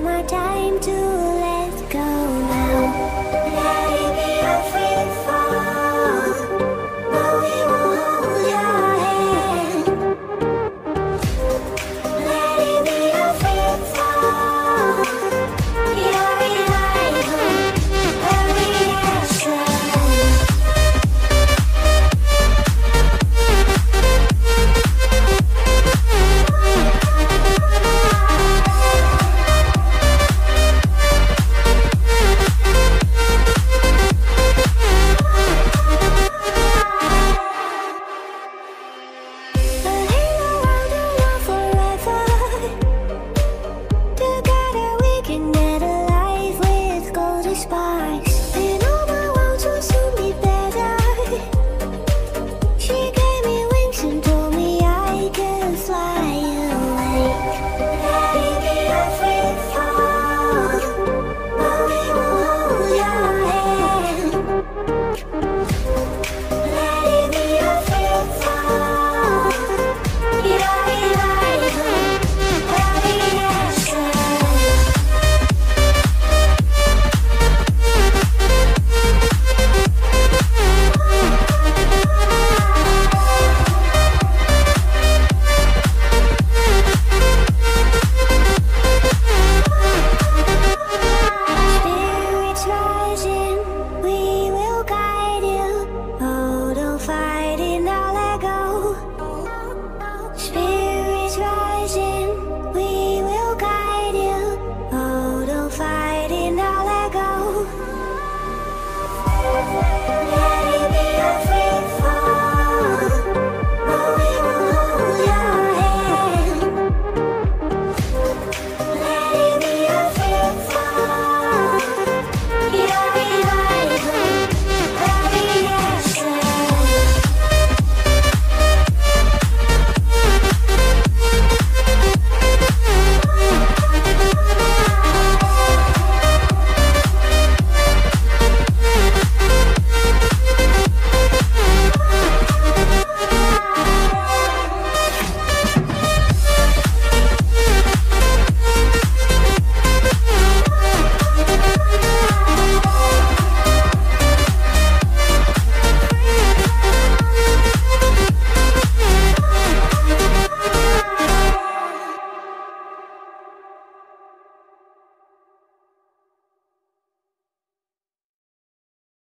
all my time to let go now. Let it be free.